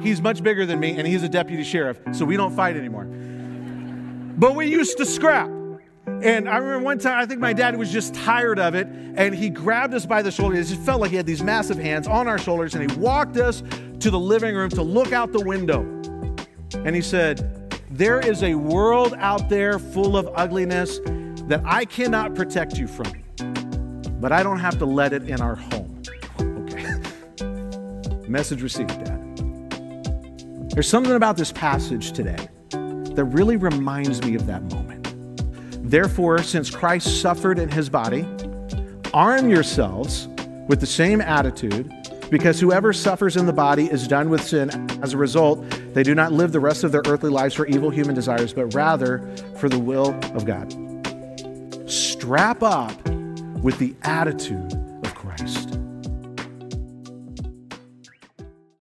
he's much bigger than me and he's a deputy sheriff, so we don't fight anymore. But we used to scrap. And I remember one time, I think my dad was just tired of it, and he grabbed us by the shoulders. It just felt like he had these massive hands on our shoulders, and he walked us to the living room to look out the window. And he said, There is a world out there full of ugliness that I cannot protect you from, but I don't have to let it in our home. Okay. Message received, Dad. There's something about this passage today that really reminds me of that moment. Therefore, since Christ suffered in his body, arm yourselves with the same attitude, because whoever suffers in the body is done with sin. As a result, they do not live the rest of their earthly lives for evil human desires, but rather for the will of God. Strap up with the attitude